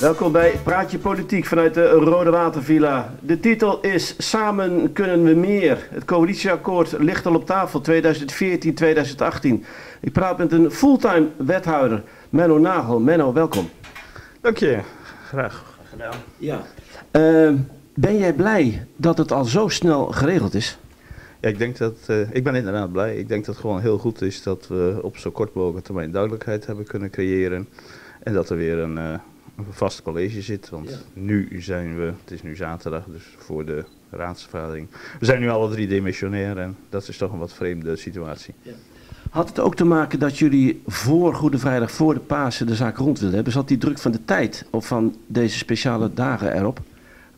Welkom bij Praatje Politiek vanuit de Rode Watervilla. De titel is Samen kunnen we meer. Het coalitieakkoord ligt al op tafel 2014-2018. Ik praat met een fulltime wethouder, Menno Nagel. Menno, welkom. Dank je. Graag gedaan. Ja. Uh, ben jij blij dat het al zo snel geregeld is? Ja, ik denk dat, uh, ik ben inderdaad blij. Ik denk dat het gewoon heel goed is dat we op zo kort mogelijk termijn duidelijkheid hebben kunnen creëren. En dat er weer een, uh, een vast college zit. Want ja. nu zijn we, het is nu zaterdag, dus voor de raadsvergadering. We zijn nu alle drie demissionair en dat is toch een wat vreemde situatie. Ja. Had het ook te maken dat jullie voor Goede Vrijdag, voor de Pasen, de zaak rond wilden hebben? Zat die druk van de tijd of van deze speciale dagen erop?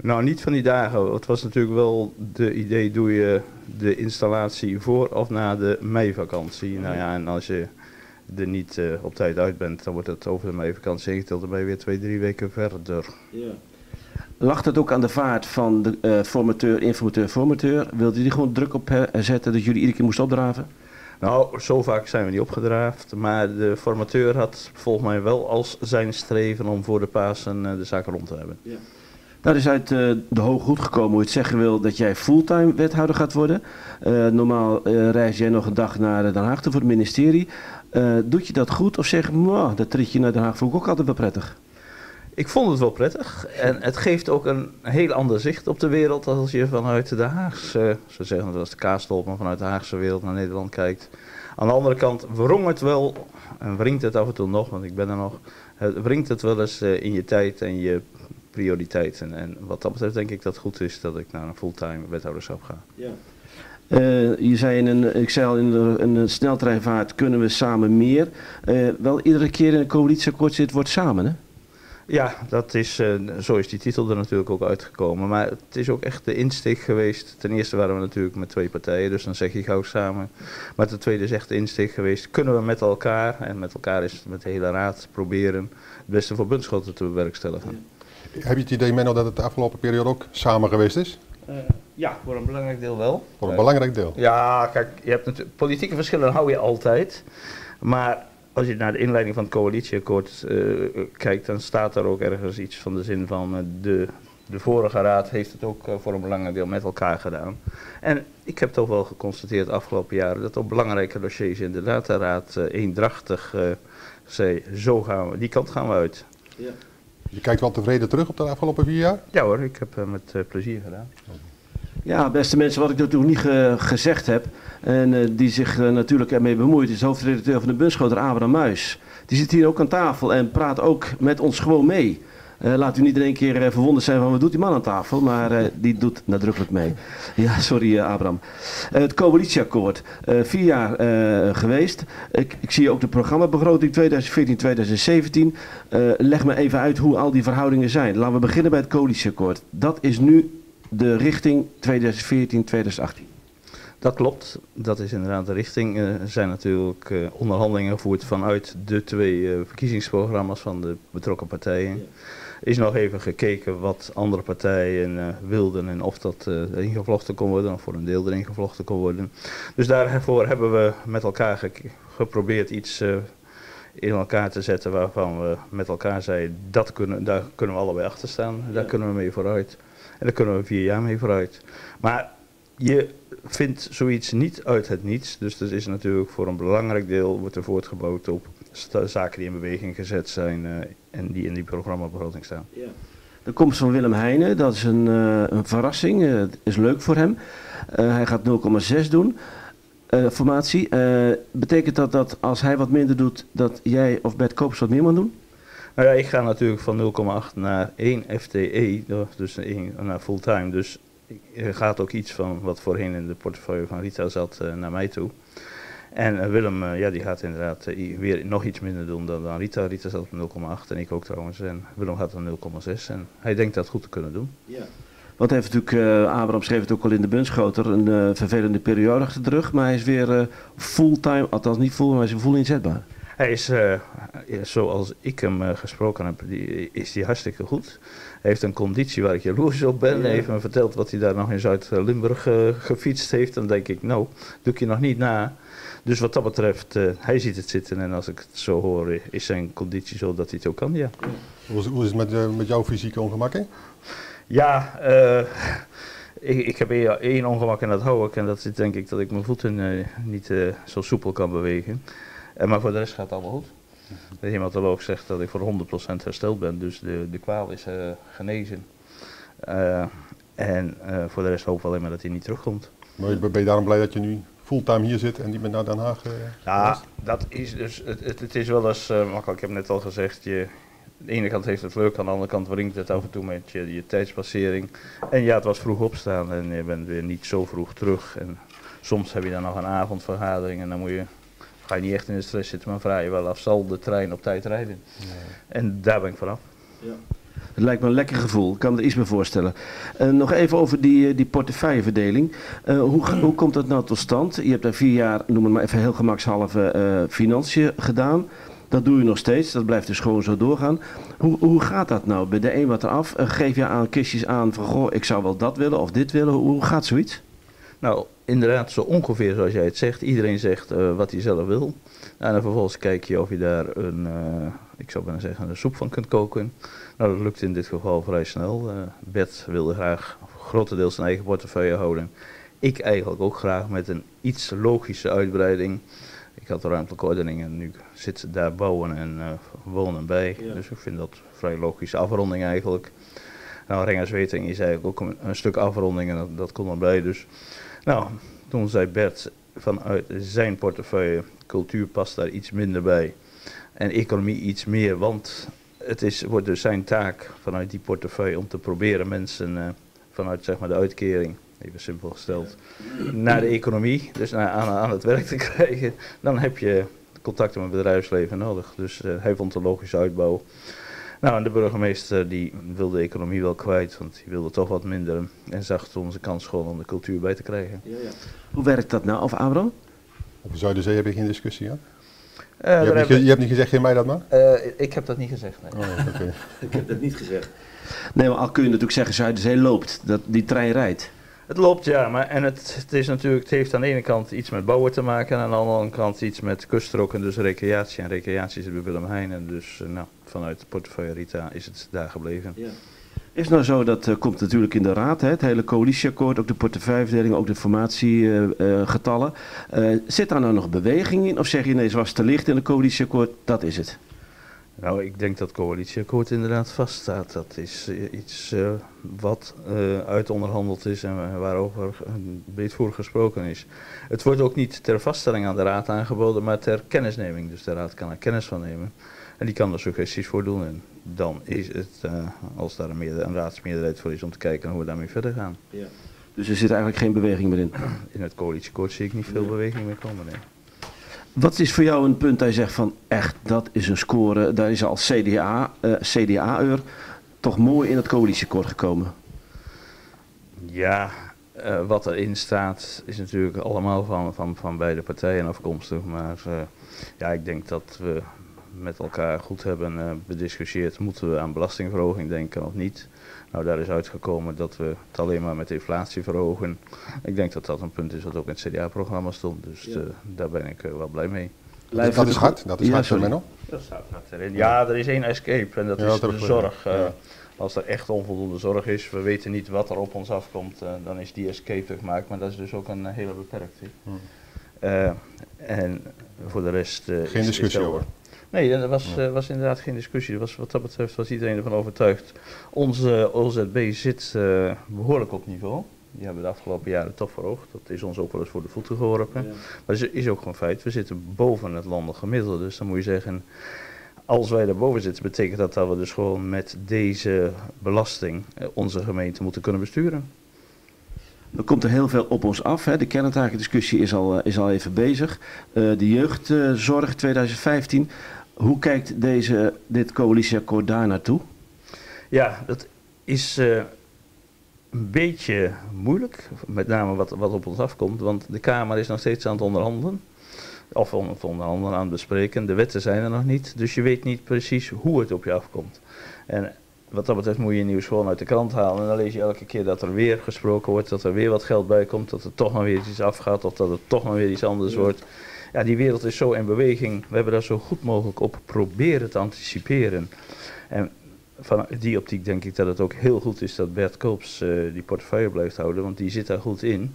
Nou, niet van die dagen. Het was natuurlijk wel de idee, doe je de installatie voor of na de meivakantie. Nou ja, en als je er niet uh, op tijd uit bent, dan wordt het over de meivakantie ingeteld. Dan ben je weer twee, drie weken verder. Ja. Lag het ook aan de vaart van de uh, formateur, informateur, formateur? Wilde die gewoon druk op zetten dat jullie iedere keer moesten opdraven? Nou, zo vaak zijn we niet opgedraafd. Maar de formateur had volgens mij wel als zijn streven om voor de Pasen uh, de zaken rond te hebben. Ja. Nou, is uit uh, de hoog goed gekomen hoe het zeggen wil dat jij fulltime wethouder gaat worden. Uh, normaal uh, reis jij nog een dag naar Den Haag toe voor het ministerie. doet je dat goed of zeg je, dat tritje naar Den Haag vond ik ook altijd wel prettig? Ik vond het wel prettig en het geeft ook een heel ander zicht op de wereld als je vanuit de Haagse, zo zeggen we als de kaastolp, maar vanuit de Haagse wereld naar Nederland kijkt. Aan de andere kant wrong het wel, en wringt het af en toe nog, want ik ben er nog, het wringt het wel eens in je tijd en je prioriteiten. En wat dat betreft denk ik dat het goed is dat ik naar een fulltime wethouderschap ga. Ja. Uh, je zei in een, ik zei al, in een, een sneltreinvaart kunnen we samen meer. Uh, wel iedere keer in een coalitieakkoord zit wordt samen, hè? Ja, dat is, uh, zo is die titel er natuurlijk ook uitgekomen. Maar het is ook echt de insteek geweest. Ten eerste waren we natuurlijk met twee partijen, dus dan zeg je gauw samen. Maar ten tweede is echt de insteek geweest. Kunnen we met elkaar, en met elkaar is het met de hele raad, proberen het beste voor Bundschoten te bewerkstelligen. Ja. Heb je het idee, Menno, dat het de afgelopen periode ook samen geweest is? Uh, ja, voor een belangrijk deel wel. Voor een belangrijk deel? Ja, kijk, je hebt natuurlijk, politieke verschillen hou je altijd. Maar als je naar de inleiding van het coalitieakkoord uh, kijkt, dan staat er ook ergens iets van de zin van uh, de, de vorige raad heeft het ook voor een belangrijk deel met elkaar gedaan. En ik heb toch wel geconstateerd de afgelopen jaren dat op belangrijke dossiers inderdaad de raad eendrachtig zei, zo gaan we, die kant gaan we uit. Ja. Je kijkt wel tevreden terug op de afgelopen vier jaar? Ja hoor, ik heb uh, met uh, plezier gedaan. Ja, beste mensen, wat ik natuurlijk niet ge gezegd heb, en uh, die zich natuurlijk ermee bemoeit, is de hoofdredacteur van de Bunschoter, Abraham Muis. Die zit hier ook aan tafel en praat ook met ons gewoon mee. Uh, laat u niet in één keer uh, verwonderd zijn van wat doet die man aan tafel, maar uh, die doet nadrukkelijk mee. Ja, sorry Abraham. het coalitieakkoord, vier jaar geweest. Ik, ik, zie ook de programmabegroting 2014-2017. leg me even uit hoe al die verhoudingen zijn. Laten we beginnen bij het coalitieakkoord. Dat is nu de richting 2014-2018. Dat klopt, dat is inderdaad de richting. Er zijn natuurlijk onderhandelingen gevoerd vanuit de twee verkiezingsprogramma's van de betrokken partijen. Is nog even gekeken wat andere partijen wilden en of dat uh, ingevlochten kon worden, of voor een deel erin gevlochten kon worden. Dus daarvoor hebben we met elkaar ge geprobeerd iets in elkaar te zetten waarvan we met elkaar zeiden, dat kunnen, daar kunnen we allebei achter staan, daar kunnen we mee vooruit. En daar kunnen we vier jaar mee vooruit. Maar je vindt zoiets niet uit het niets, dus dat is natuurlijk voor een belangrijk deel, wordt er voortgebouwd op zaken die in beweging gezet zijn uh, en die in die programmabegroting staan. Ja. De komst van Willem Heijnen, dat is een, uh, een verrassing. Uh, het is leuk voor hem. hij gaat 0,6 doen. formatie. betekent dat dat als hij wat minder doet, dat jij of Bert Koops wat meer moet doen? Nou ja, ik ga natuurlijk van 0,8 naar 1 FTE, dus 1, naar fulltime. Dus er gaat ook iets van wat voorheen in de portefeuille van Rita zat naar mij toe. En eh, Willem, uh, ja, die gaat inderdaad uh, weer nog iets minder doen dan, Rita. Rita zat op 0,8 en ik ook trouwens. En Willem gaat op 0,6 en hij denkt dat goed te kunnen doen. Ja. Want hij heeft natuurlijk, Abraham schreef het ook al in de Bunschoter, een vervelende periode achter de rug. Maar hij is weer fulltime, althans niet full, maar hij is full inzetbaar. Hij is, zoals ik hem gesproken heb, die, is hij hartstikke goed. Hij heeft een conditie waar ik jaloers op ben. Hij heeft me verteld wat hij daar nog in Zuid-Limburg gefietst heeft. Dan denk ik, nou, doe ik je nog niet na. Dus wat dat betreft, uh, hij ziet het zitten en als ik het zo hoor, is zijn conditie zo dat hij het ook kan, ja. Hoe is, hoe is het met, uh, met jouw fysieke ongemakken? Ja, uh, ik, ik, heb één ongemak en dat hou ik. En dat is denk ik dat ik mijn voeten niet zo soepel kan bewegen. Maar voor de rest gaat het allemaal goed. De hematoloog zegt dat ik voor 100% hersteld ben, dus de, de kwaal is genezen. en voor de rest hoop ik alleen maar dat hij niet terugkomt. Maar ben je daarom blij dat je nu fulltime hier zit en niet meer naar Den Haag? Ja, dat is dus, het, het, het is wel eens makkelijk. Ik heb net al gezegd, je, aan de ene kant heeft het leuk, aan de andere kant wringt het af en toe met je, je tijdspassering. En ja, het was vroeg opstaan en je bent weer niet zo vroeg terug. En soms heb je dan nog een avondvergadering en dan moet je, ga je niet echt in de stress zitten, maar vraag je wel af, zal de trein op tijd rijden? Nee. En daar ben ik vanaf. Ja. Het lijkt me een lekker gevoel. Ik kan er iets meer voorstellen. Uh, nog even over die, eh, die portefeuilleverdeling. Uh, hoe, hoe komt dat nou tot stand? Je hebt daar vier jaar, noem het maar even heel gemakshalve, uh, financiën gedaan. Dat doe je nog steeds. Dat blijft dus gewoon zo doorgaan. Hoe, hoe gaat dat nou? Bij de een wat eraf? geef je aan kistjes aan van, goh, ik zou wel dat willen of dit willen. Hoe gaat zoiets? Nou, inderdaad, zo ongeveer zoals jij het zegt. Iedereen zegt wat hij zelf wil. En dan vervolgens kijk je of je daar een, ik zou bijna zeggen, een soep van kunt koken. Nou, dat lukt in dit geval vrij snel. Uh, Bert wilde graag grotendeels zijn eigen portefeuille houden. Ik eigenlijk ook graag met een iets logische uitbreiding. Ik had de ruimtelijke ordening en nu zit daar bouwen en wonen bij. Dus ik vind dat vrij logische afronding eigenlijk. Nou, Rengersweting is eigenlijk ook een, een, stuk afronding en dat, dat komt erbij. Dus nou, toen zei Bert vanuit zijn portefeuille, cultuur past daar iets minder bij. En economie iets meer, want het is, wordt dus zijn taak vanuit die portefeuille om te proberen mensen uh, vanuit zeg maar, de uitkering, even simpel gesteld, naar de economie, dus naar, aan, het werk te krijgen. Dan heb je contacten met het bedrijfsleven nodig. Dus uh, hij vond een logische uitbouw. Nou, en de burgemeester die wilde de economie wel kwijt, want die wilde toch wat minder en zag toen onze kans gewoon om de cultuur bij te krijgen. Ja, ja. Hoe werkt dat nou, of Abraham? Over Zuiderzee heb je geen discussie, ja? Uh, je, hebt niet, je, hebt niet, gezegd, geef mij dat maar? Uh, ik heb dat niet gezegd, nee. Oh, okay. ik heb dat niet gezegd. Nee, maar al kun je natuurlijk zeggen, Zuiderzee loopt, dat die trein rijdt. Het loopt, ja, maar en het, het, is natuurlijk, het heeft aan de ene kant iets met bouwen te maken en aan de andere kant iets met kuststroken, dus recreatie. En recreatie is bij Willem Heijn en dus uh, nou, vanuit de portefeuille Rita is het daar gebleven. Ja. Is nou zo, dat uh, komt natuurlijk in de raad, hè, het hele coalitieakkoord, ook de portefeuilleverdeling, ook de formatiegetallen. Uh, uh, zit daar nou nog beweging in of zeg je nee, zoals te licht in het coalitieakkoord, dat is het? Nou, ik denk dat het coalitieakkoord inderdaad vaststaat. Dat is iets wat uitonderhandeld is en waarover breedvoerig gesproken is. Het wordt ook niet ter vaststelling aan de raad aangeboden, maar ter kennisneming. Dus de raad kan er kennis van nemen. En die kan er suggesties voor doen. En dan is het, uh, als daar een, een, raadsmeerderheid voor is, om te kijken hoe we daarmee verder gaan. Ja. Dus er zit eigenlijk geen beweging meer in? In het coalitieakkoord zie ik niet veel beweging meer komen. Nee. Wat is voor jou een punt dat je zegt van echt, dat is een score, daar is als CDA, uh, eh, CDA-eur toch mooi in het coalitieakkoord gekomen? Ja, uh, wat erin staat is natuurlijk allemaal van, van, van beide partijen afkomstig. Maar uh, ja, ik denk dat we met elkaar goed hebben uh, bediscussieerd, moeten we aan belastingverhoging denken of niet. Nou, daar is uitgekomen dat we het alleen maar met inflatie verhogen. Ik denk dat dat een punt is wat ook in het CDA-programma stond, dus ja. uh, daar ben ik uh, wel blij mee. Dat, dat is hard, dat is ja, hard Menno. Dat staat erin. Ja, er is één escape en dat ja, is de zorg. Als er echt onvoldoende zorg is, we weten niet wat er op ons afkomt, dan is die escape gemaakt, maar dat is dus ook een hele beperkte. Hmm. en voor de rest... Geen discussie over. Nee, er was, uh, was inderdaad geen discussie. Was, wat dat betreft was iedereen ervan overtuigd. Onze OZB zit uh, behoorlijk op niveau. Die hebben we de afgelopen jaren toch verhoogd. Dat is ons ook wel eens voor de voeten geworpen. Ja. Maar het is ook gewoon feit. We zitten boven het landelijk gemiddelde. Dus dan moet je zeggen, als wij daarboven zitten, betekent dat dat we dus gewoon met deze belasting uh, onze gemeente moeten kunnen besturen. Er komt er heel veel op ons af. Hè. De kerntakendiscussie is al, is al even bezig. Uh, de jeugdzorg 2015. Hoe kijkt deze, dit coalitieakkoord daar naartoe? Ja, dat is uh, een beetje moeilijk, met name wat, wat op ons afkomt, want de Kamer is nog steeds aan het onderhandelen. Of het onderhandelen, aan het bespreken. De wetten zijn er nog niet, dus je weet niet precies hoe het op je afkomt. En wat dat betreft moet je nieuws gewoon uit de krant halen. En dan lees je elke keer dat er weer gesproken wordt, dat er weer wat geld bij komt, dat er toch nog weer iets afgaat of dat het toch nog weer iets anders wordt. Ja, die wereld is zo in beweging. We hebben daar zo goed mogelijk op proberen te anticiperen. En van die optiek denk ik dat het ook heel goed is dat Bert Koops uh, die portefeuille blijft houden, want die zit daar goed in.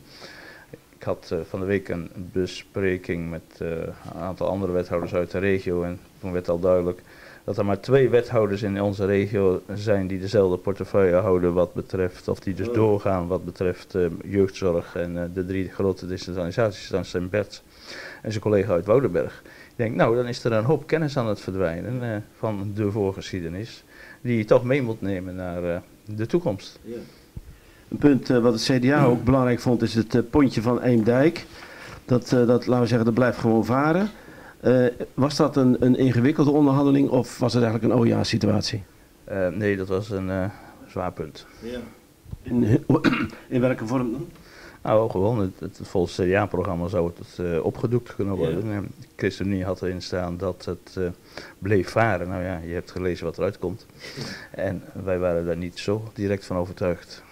Ik had uh, van de week een bespreking met uh, een aantal andere wethouders uit de regio en toen werd al duidelijk dat er maar twee wethouders in onze regio zijn die dezelfde portefeuille houden wat betreft, of die dus doorgaan wat betreft jeugdzorg en de drie grote decentralisaties, dan zijn Bert en zijn collega uit Woudenberg. Ik denk, nou, dan is er een hoop kennis aan het verdwijnen van de voorgeschiedenis die je toch mee moet nemen naar uh, de toekomst. Ja. Een punt uh, wat het CDA ook belangrijk vond is het pontje van Eemdijk. Dat, dat, laten we zeggen, dat blijft gewoon varen. was dat een, een ingewikkelde onderhandeling of was het eigenlijk een oh-ja-situatie? nee, dat was een zwaar punt. Ja. In, in welke vorm dan? Nou, gewoon, het, het het CDA-programma zou het uh, opgedoekt kunnen worden. Ja. ChristenUnie had erin staan dat het uh, bleef varen. Nou ja, je hebt gelezen wat eruit komt. En wij waren daar niet zo direct van overtuigd.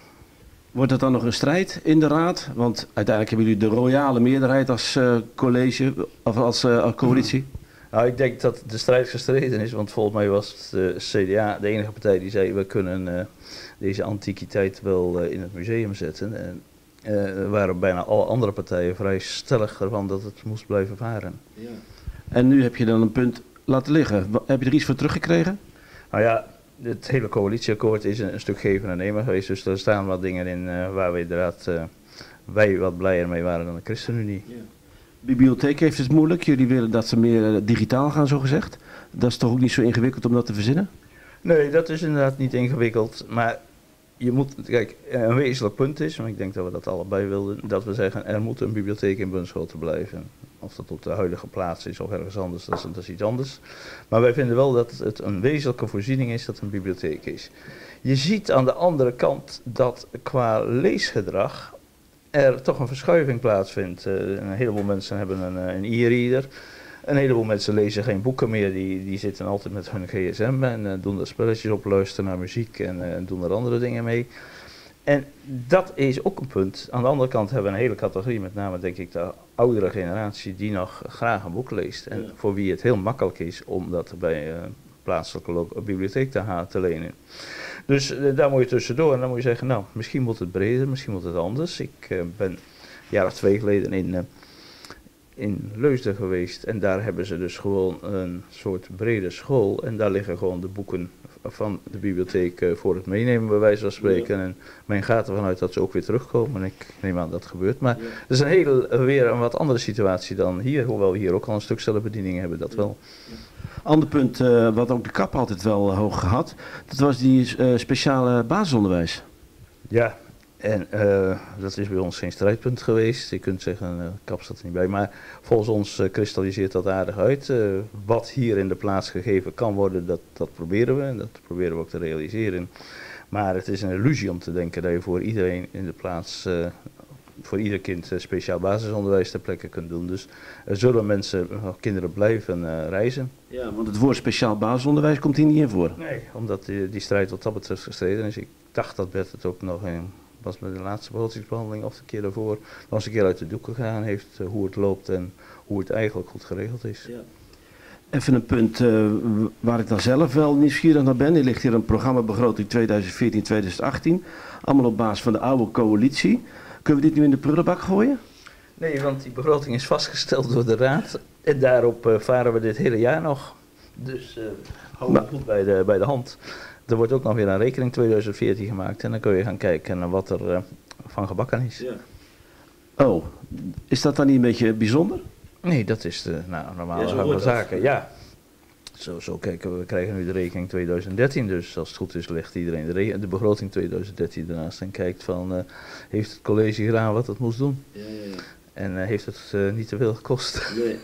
Wordt het dan nog een strijd in de raad? Want uiteindelijk hebben jullie de royale meerderheid als uh, college, of als coalitie. Nou, ik denk dat de strijd gestreden is, want volgens mij was de CDA de enige partij die zei, we kunnen deze antiquiteit wel in het museum zetten. En uh, waren bijna alle andere partijen vrij stellig ervan dat het moest blijven varen. Ja. En nu heb je dan een punt laten liggen. Heb je er iets voor teruggekregen? Nou ja, het hele coalitieakkoord is een, stuk geven en nemen geweest. Dus er staan wat dingen in uh, waar we inderdaad uh, wij wat blijer mee waren dan de ChristenUnie. Ja. De bibliotheek heeft het moeilijk. Jullie willen dat ze meer digitaal gaan, zo gezegd. Dat is toch ook niet zo ingewikkeld om dat te verzinnen? Nee, dat is inderdaad niet ingewikkeld. Maar je moet, kijk, een wezenlijk punt is, want ik denk dat we dat allebei wilden, dat we zeggen er moet een bibliotheek in Bunschoten blijven. Of dat op de huidige plaats is of ergens anders, dat is, iets anders. Maar wij vinden wel dat het een wezenlijke voorziening is dat een bibliotheek is. Je ziet aan de andere kant dat qua leesgedrag er toch een verschuiving plaatsvindt. Uh, een heleboel mensen hebben een, eh, een e-reader. Een heleboel mensen lezen geen boeken meer, die, die zitten altijd met hun gsm en uh, doen er spelletjes op, luisteren naar muziek en uh, doen er andere dingen mee. En dat is ook een punt. Aan de andere kant hebben we een hele categorie, met name denk ik de oudere generatie, die nog graag een boek leest. En voor wie het heel makkelijk is om dat bij een uh, plaatselijke bibliotheek te, te lenen. Dus daar moet je tussendoor en dan moet je zeggen, nou, misschien moet het breder, misschien moet het anders. Ik ben een jaar of twee geleden in in Leusden geweest. En daar hebben ze dus gewoon een soort brede school. En daar liggen gewoon de boeken van de bibliotheek eh, voor het meenemen, bij wijze van spreken. En men gaat ervan uit dat ze ook weer terugkomen. En ik neem aan dat dat gebeurt. Maar het is een heel, weer een wat andere situatie dan hier. Hoewel we hier ook al een stuk bedieningen hebben, dat wel. Ander punt, uh, wat ook de kap altijd wel hoog gehad, dat was die uh, speciale basisonderwijs. Ja, en uh, dat is bij ons geen strijdpunt geweest. Je kunt zeggen, uh, kap staat er niet bij. Maar volgens ons uh, kristalliseert dat aardig uit. wat hier in de plaats gegeven kan worden, dat, dat proberen we. En dat proberen we ook te realiseren. Maar het is een illusie om te denken dat je voor iedereen in de plaats, voor ieder kind speciaal basisonderwijs ter plekke kunt doen. Dus er zullen mensen, kinderen blijven reizen. Ja, want het woord speciaal basisonderwijs komt hier niet in voor. Nee, omdat die, die strijd wat dat betreft gestreden is. Ik dacht dat Bert het ook nog in was met de laatste begrotingsbehandeling of de keer daarvoor nog eens een keer uit de doek gegaan heeft uh, hoe het loopt en hoe het eigenlijk goed geregeld is. Ja. Even een punt uh, waar ik dan zelf wel nieuwsgierig naar ben. Er ligt hier een programmabegroting 2014-2018. Allemaal op basis van de oude coalitie. Kunnen we dit nu in de prullenbak gooien? Nee, want die begroting is vastgesteld door de Raad. En daarop uh, varen we dit hele jaar nog. Dus uh, houden we goed bij de, bij de hand. Er wordt ook nog weer een rekening 2014 gemaakt en dan kun je gaan kijken naar wat er uh, van gebakken is. Ja. Oh, is dat dan niet een beetje bijzonder? Nee, dat is de nou, normale ja, zaken. Ja, zo, zo kijken we. We krijgen nu de rekening 2013, dus als het goed is legt iedereen de, de begroting 2013 ernaast en kijkt van uh, heeft het college gedaan wat het moest doen? Ja, ja, ja. En uh, heeft het uh, niet te veel gekost? Nee.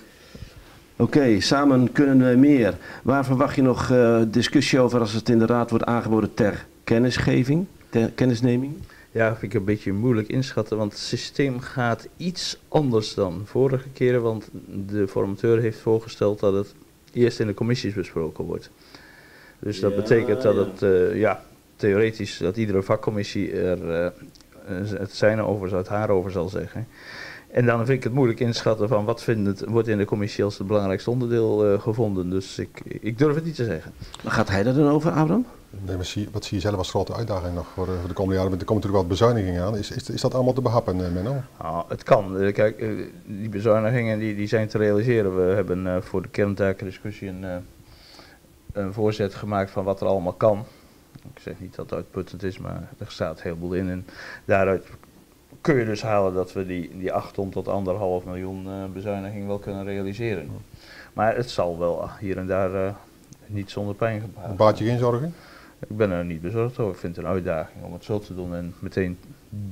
Oké, samen kunnen we meer. Waar verwacht je nog uh, discussie over als het in de raad wordt aangeboden ter kennisgeving, ter kennisneming? Ja, vind ik een beetje moeilijk inschatten, want het systeem gaat iets anders dan vorige keren, want de formateur heeft voorgesteld dat het eerst in de commissies besproken wordt. Dus dat betekent dat het, uh, ja, theoretisch, dat iedere vakcommissie er uh, het zijn over, het haar over zal zeggen. En dan vind ik het moeilijk inschatten van wat vindt wordt in de commissie als het belangrijkste onderdeel gevonden. Dus ik, ik durf het niet te zeggen. Maar gaat hij er dan over, Abraham? Nee, maar zie, wat zie je zelf als grote uitdaging nog voor, voor de komende jaren? Er komen natuurlijk wel bezuinigingen aan. Is, is, is dat allemaal te behappen, Menno? Nou, het kan. Kijk, die bezuinigingen die, die zijn te realiseren. We hebben voor de kerntakendiscussie een, een voorzet gemaakt van wat er allemaal kan. Ik zeg niet dat het uitputtend is, maar er staat heel veel in. En daaruit kun je dus halen dat we die, die 800 tot 1,5 miljoen uh, bezuiniging wel kunnen realiseren. Maar het zal wel hier en daar uh, niet zonder pijn gebeuren. Baat je geen zorgen? Ik ben er niet bezorgd over. Ik vind het een uitdaging om het zo te doen en meteen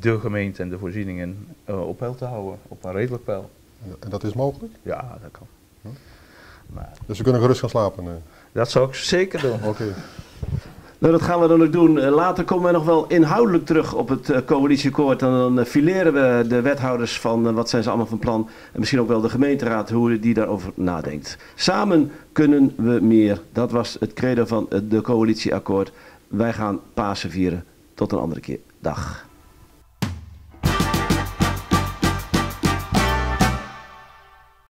de gemeente en de voorzieningen uh, op peil te houden, op een redelijk peil. En dat is mogelijk? Ja, dat kan. Hm? Maar, dus we kunnen gerust gaan slapen? Dat zou ik zeker doen. Oké. Nou, dat gaan we dan ook doen. Eh, later komen we nog wel inhoudelijk terug op het uh, coalitieakkoord. En dan uh, fileren we de wethouders van wat zijn ze allemaal van plan. En misschien ook wel de gemeenteraad, hoe die daarover nadenkt. Samen kunnen we meer. Dat was het credo van het coalitieakkoord. Wij gaan Pasen vieren. Tot een andere keer. Dag.